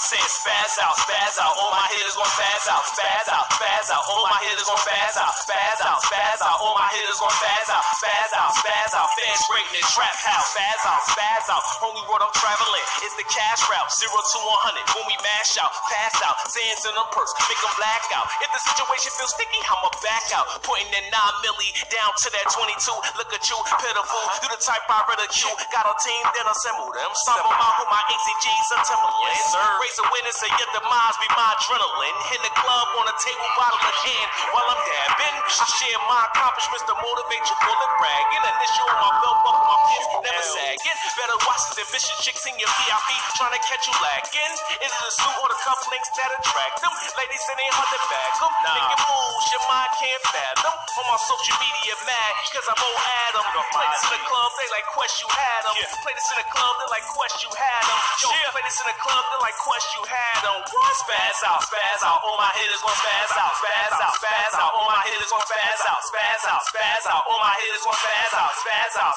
spaz out, spaz out. All my hitters gon' spaz out, spaz out, spaz out. All my hitters gon' spaz out, spaz out, spaz out. All my hitters gon' spaz out, spaz out, spaz out. Fans rating it, trap house, spaz out, spaz out. Only word I'm traveling is the cash route, zero to 100. When we mash out, pass out, sands in them purse, make them black out. If the situation feels sticky, I'ma back out. Putting that 9 milli down to that 22. Look at you, pitiful. Do the type I ridicule. Got a team, then assemble them. Stomp them out with my ACGs and Timberlands. Yes, sir. A witness and your demise be my adrenaline. Hit the club on a table, bottle in hand while I'm dabbing. I share my accomplishments to motivate you, full of bragging. Initial on my belt, buckle my. Vicious chicks in your VIP trying to catch you lacking. Is it a suit or the cufflinks that attract them? Ladies, it ain't hard to bag them. Nah. Making moves, your mind can't fathom. On my social media mad, cause I'm old Adam. Play this in the club, they like quest you had them. Yeah. Play this in the club, they like quest you had them. Yo, Yeah. play this in the club, they like quest you had them. Spaz out, spaz out. All my hitters gon' spaz out, spaz out, spaz out. All my hitters gon' spaz out, spaz out, spaz out. All my hitters gon' spaz out, spaz out.